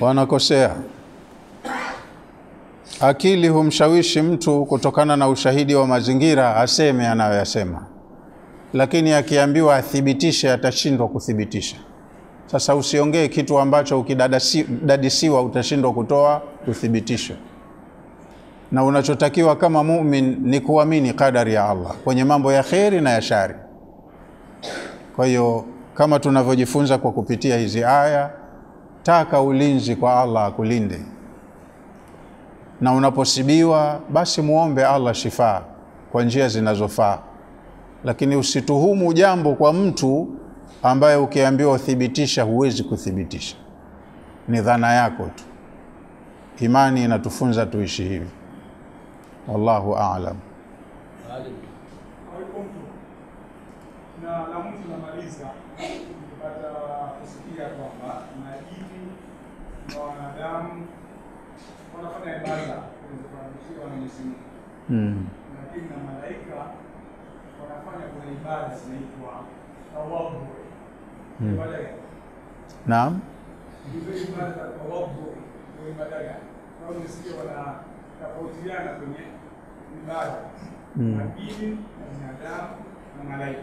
wanakosea. Akili humshawishi mtu kutokana na ushahidi wa mazingira aseme anayoyasema, lakini akiambiwa athibitishe atashindwa kuthibitisha. Sasa usiongee kitu ambacho ukidadisiwa utashindwa kutoa uthibitisho, na unachotakiwa kama mumin ni kuamini qadari ya Allah kwenye mambo ya kheri na ya shari. Kwa hiyo kama tunavyojifunza kwa kupitia hizi aya, taka ulinzi kwa Allah akulinde, na unaposibiwa basi muombe Allah shifaa kwa njia zinazofaa, lakini usituhumu jambo kwa mtu ambaye ukiambiwa uthibitisha huwezi kuthibitisha. Ni dhana yako tu. Imani inatufunza tuishi hivi. Wallahu aalam. Kupata kusikia kwamba majini na wanadamu wanafanya ibada zinazofananishwa na Mwenyezi Mungu, Mm. lakini na malaika wanafanya kuna ibada zinaitwa tawadhu. Ibada gani? Naam. Hizo ibada za tawadhu ni ibada gani? Kwa hiyo nisikia wanatofautiana kwenye ibada Mm. majini na binadamu na malaika.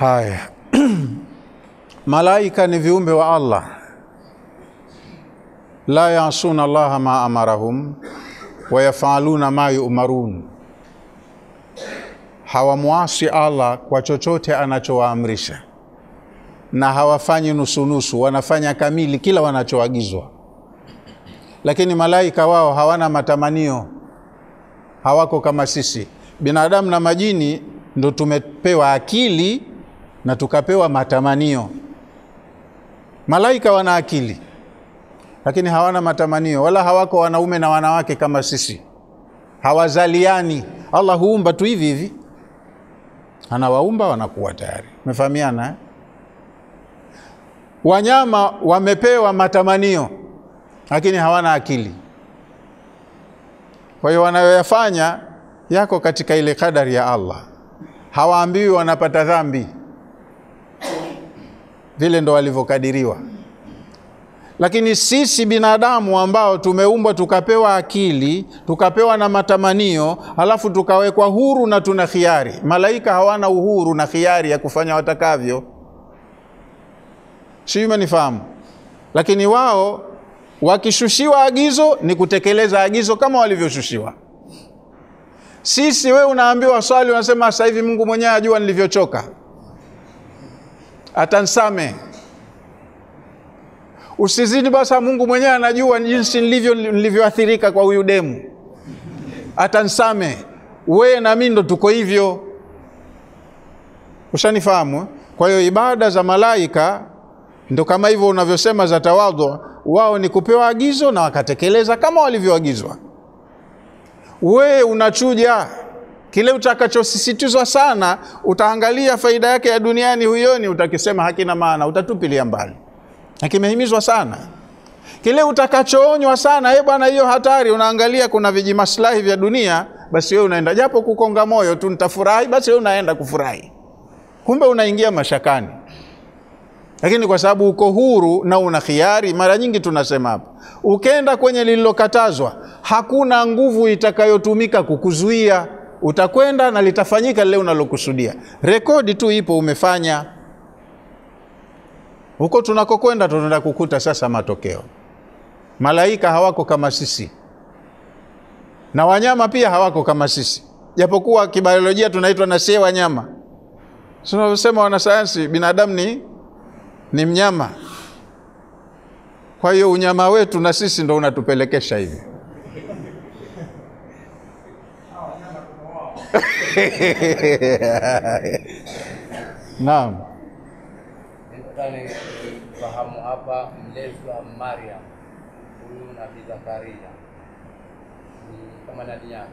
Haya, malaika ni viumbe wa Allah, la yasuna Allaha ma amarahum wa yafaluna ma yumarun, hawamwasi Allah kwa chochote anachowaamrisha. Na hawafanyi nusunusu, wanafanya kamili kila wanachoagizwa. Lakini malaika wao hawana matamanio, hawako kama sisi. Binadamu na majini. Ndo tumepewa akili na tukapewa matamanio. Malaika wana akili lakini hawana matamanio, wala hawako wanaume na wanawake kama sisi, hawazaliani. Allah huumba tu hivi hivi, anawaumba wanakuwa tayari. Umefahamiana eh? Wanyama wamepewa matamanio lakini hawana akili. Kwa hiyo wanayoyafanya yako katika ile kadari ya Allah, hawaambiwi wanapata dhambi, vile ndo walivyokadiriwa. Lakini sisi binadamu ambao tumeumbwa tukapewa akili tukapewa na matamanio, halafu tukawekwa huru na tuna khiari. Malaika hawana uhuru na khiari ya kufanya watakavyo, sijui umenifahamu? Lakini wao wakishushiwa agizo ni kutekeleza agizo kama walivyoshushiwa. Sisi we unaambiwa swali, unasema sasa hivi Mungu mwenyewe ajua nilivyochoka, atansame. Usizidi basa, Mungu mwenyewe anajua jinsi nilivyo nilivyoathirika kwa huyu demu, atansame. Wewe na mimi ndo tuko hivyo, ushanifahamu? eh? Kwa hiyo ibada za malaika ndo kama hivyo unavyosema za tawadhu, wao ni kupewa agizo na wakatekeleza kama walivyoagizwa. Wewe unachuja kile utakachosisitizwa sana, utaangalia faida yake ya duniani, huyoni, utakisema hakina maana, utatupilia mbali, na kimehimizwa sana. Kile utakachoonywa sana, eh bwana, hiyo hatari, unaangalia kuna vijimaslahi vya dunia, basi wewe unaenda, japo kukonga moyo tu, nitafurahi, basi wewe unaenda kufurahi, kumbe unaingia mashakani lakini kwa sababu uko huru na una khiari, mara nyingi tunasema hapa, ukenda kwenye lililokatazwa, hakuna nguvu itakayotumika kukuzuia. Utakwenda na litafanyika lile unalokusudia. Rekodi tu ipo, umefanya. Huko tunakokwenda tunaenda kukuta sasa matokeo. Malaika hawako kama sisi, na wanyama pia hawako kama sisi, japokuwa kibiolojia tunaitwa na sie wanyama. Tunavyosema wanasayansi, binadamu ni ni mnyama. Kwa hiyo unyama wetu na sisi ndo unatupelekesha hivi. Naam, fahamu hapa mlezwa Mariam huyu Nabii Zakaria kama nani yake?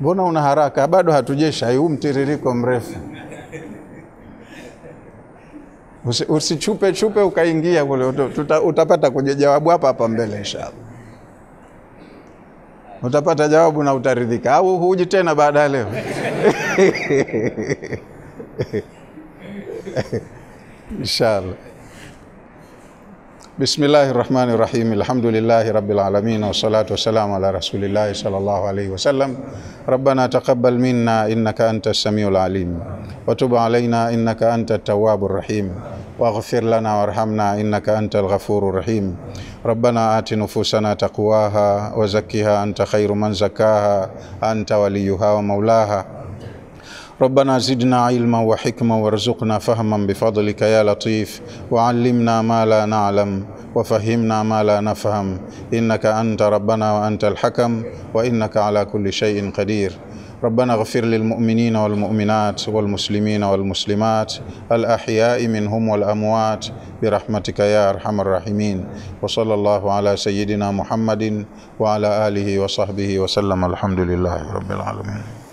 mbona una haraka? Bado hatujesha huu mtiririko mrefu. Usi- Usichupe chupe ukaingia kule, utapata kuja jawabu hapa hapa mbele inshallah. Utapata jawabu na utaridhika, au huji tena baada ya leo? inshallah. Bismillahi rahmani rahim. Alhamdulillahi rabbil alamin. Wassalatu wassalamu ala rasulillahi sallallahu alayhi wasallam rabbana taqabbal minna innaka antas samiul alim. Watub alaina innaka antat tawwabur rahim واغفر لنا وارحمنا إنك أنت الغفور الرحيم. ربنا آت نفوسنا تقواها وزكها أنت خير من زكاها أنت وليها ومولاها. ربنا زدنا علما وحكما وارزقنا فهما بفضلك يا لطيف. وعلمنا ما لا نعلم وفهمنا ما لا نفهم. إنك أنت ربنا وأنت الحكم وإنك على كل شيء قدير. ربنا اغفر للمؤمنين والمؤمنات والمسلمين والمسلمات الأحياء منهم والأموات برحمتك يا أرحم الراحمين. وصلى الله على سيدنا محمد وعلى آله وصحبه وسلم. الحمد لله رب العالمين.